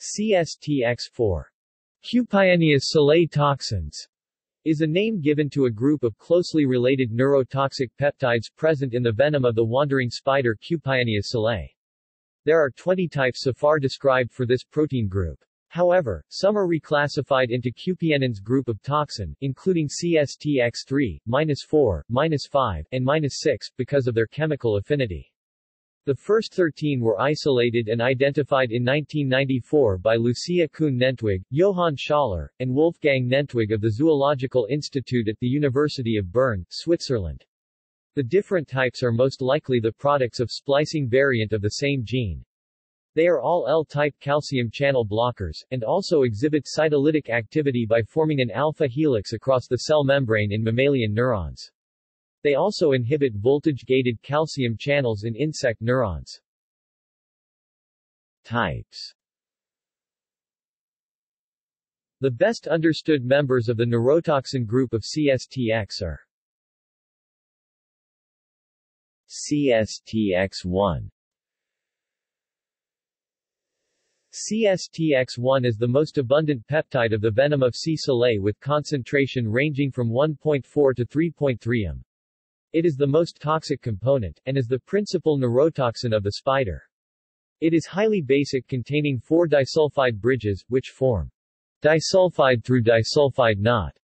CSTX4. Cupiennius salei toxins is a name given to a group of closely related neurotoxic peptides present in the venom of the wandering spider Cupiennius salei. There are 20 types so far described for this protein group. However, some are reclassified into cupiennins group of toxin, including CSTX3, -4, -5, and -6, because of their chemical affinity. The first 13 were isolated and identified in 1994 by Lucia Kuhn-Nentwig, Johann Schaller, and Wolfgang Nentwig of the Zoological Institute at the University of Bern, Switzerland. The different types are most likely the products of splicing variant of the same gene. They are all L-type calcium channel blockers, and also exhibit cytolytic activity by forming an alpha helix across the cell membrane in mammalian neurons. They also inhibit voltage-gated calcium channels in insect neurons. Types The best understood members of the neurotoxin group of CSTX are CSTX1 CSTX1 is the most abundant peptide of the venom of C. salei with concentration ranging from 1.4 to 3.3 m. It is the most toxic component, and is the principal neurotoxin of the spider. It is highly basic containing four disulfide bridges, which form disulfide through disulfide knot.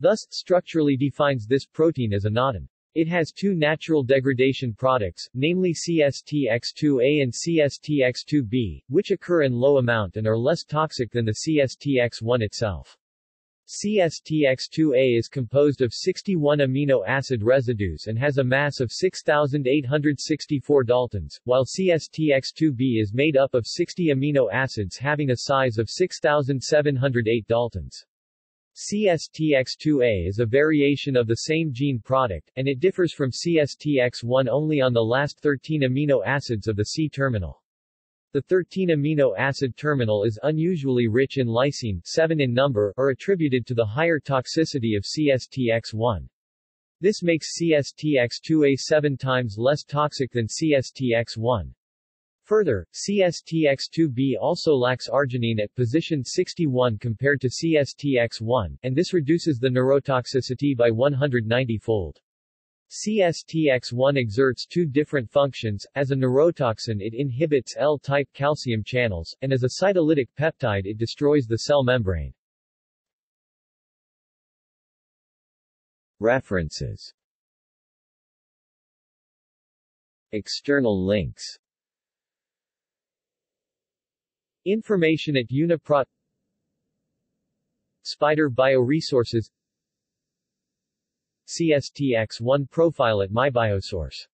Thus, structurally defines this protein as a knotin. It has two natural degradation products, namely CSTX2A and CSTX2B, which occur in low amount and are less toxic than the CSTX1 itself. CSTX2A is composed of 61 amino acid residues and has a mass of 6,864 daltons, while CSTX2B is made up of 60 amino acids having a size of 6,708 daltons. CSTX2A is a variation of the same gene product, and it differs from CSTX1 only on the last 13 amino acids of the C-terminal. The 13-amino acid terminal is unusually rich in lysine 7 in number or attributed to the higher toxicity of CSTX1. This makes CSTX2A 7 times less toxic than CSTX1. Further, CSTX2B also lacks arginine at position 61 compared to CSTX1, and this reduces the neurotoxicity by 190-fold. CSTX1 exerts two different functions, as a neurotoxin it inhibits L-type calcium channels, and as a cytolytic peptide it destroys the cell membrane. References. External links. Information at Uniprot Spider Bioresources CSTX1 profile at MyBiosource